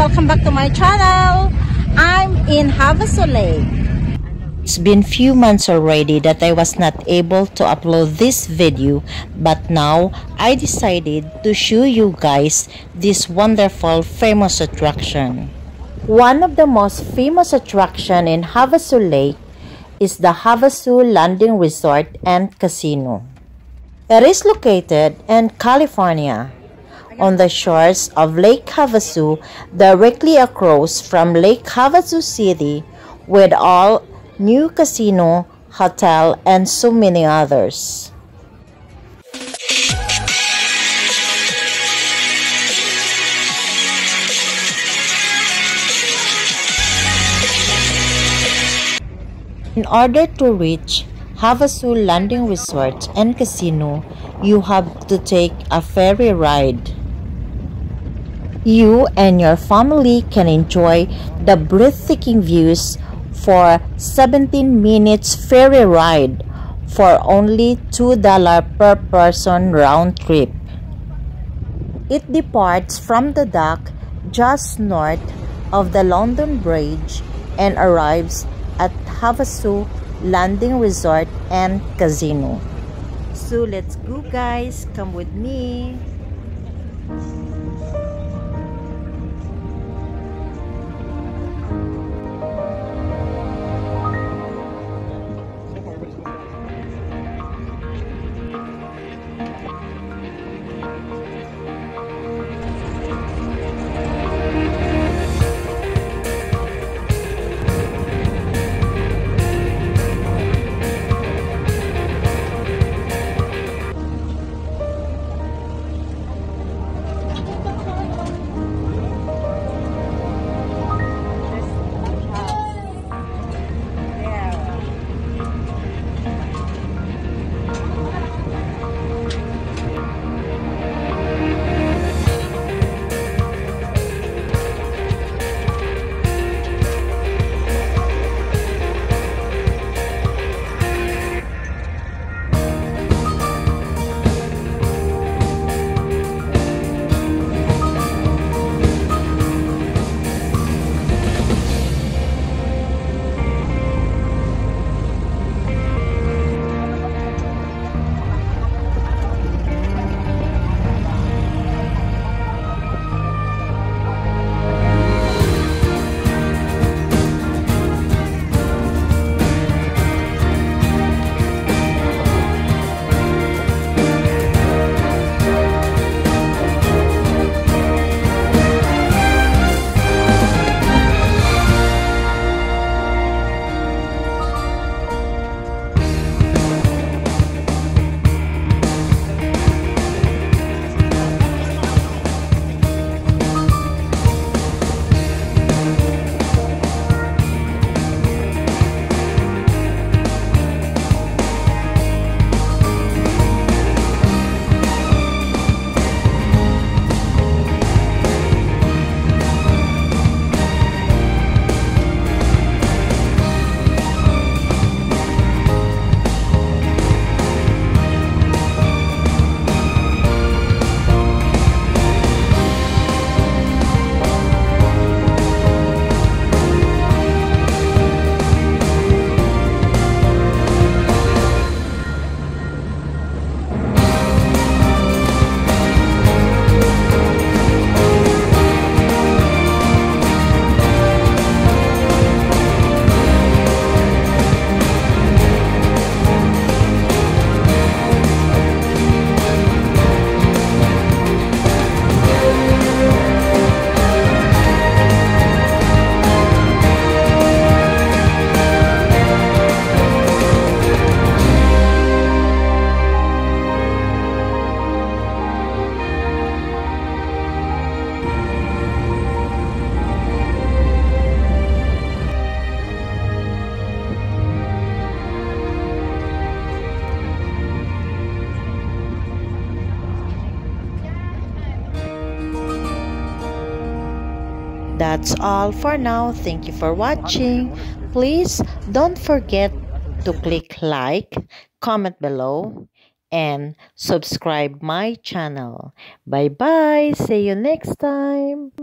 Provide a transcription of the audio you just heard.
welcome back to my channel. I'm in Havasu Lake. It's been few months already that I was not able to upload this video but now I decided to show you guys this wonderful famous attraction. One of the most famous attraction in Havasu Lake is the Havasu Landing Resort and Casino. It is located in California on the shores of Lake Havasu directly across from Lake Havasu City with all new casino, hotel, and so many others. In order to reach Havasu Landing Resort and Casino, you have to take a ferry ride. You and your family can enjoy the breathtaking views for 17 minutes ferry ride for only $2 per person round trip. It departs from the dock just north of the London Bridge and arrives at Havasu Landing Resort and Casino. So let's go guys, come with me. That's all for now. Thank you for watching. Please don't forget to click like, comment below, and subscribe my channel. Bye-bye. See you next time.